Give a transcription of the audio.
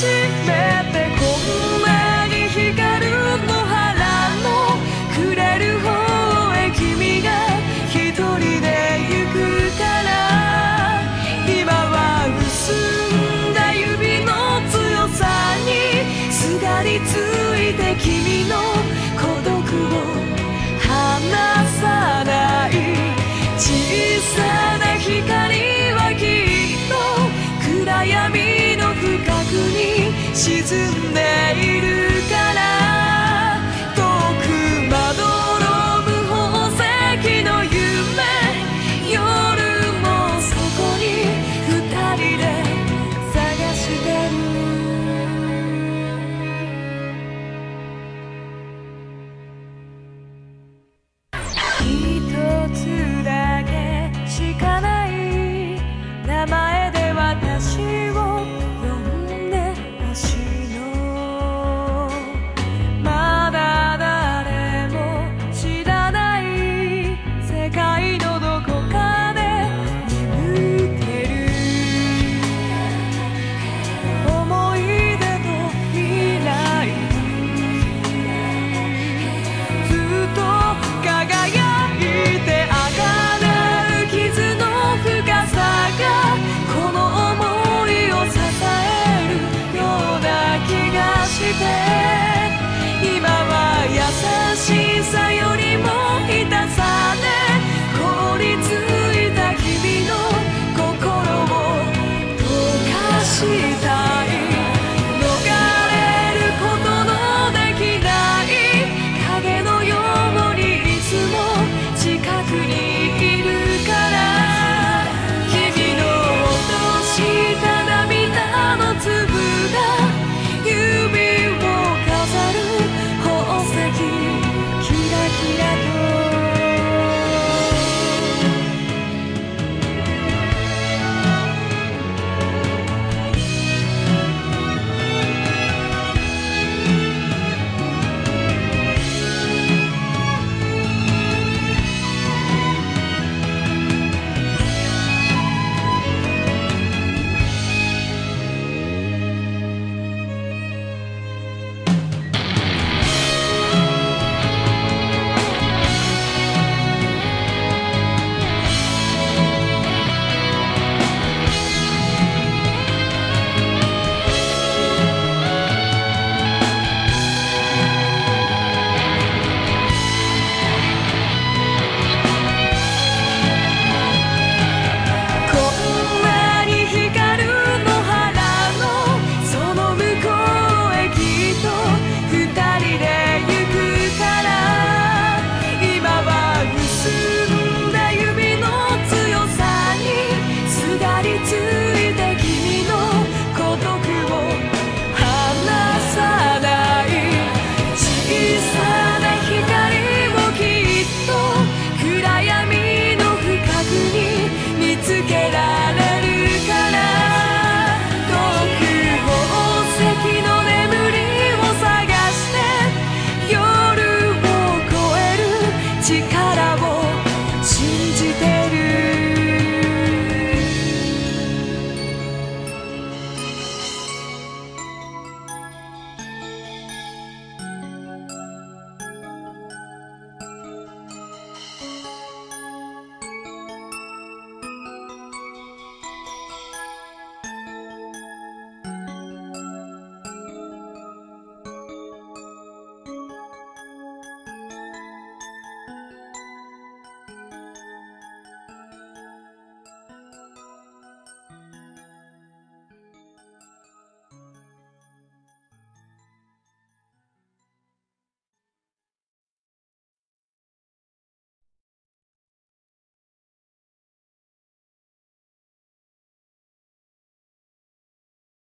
magic. 沈んでいる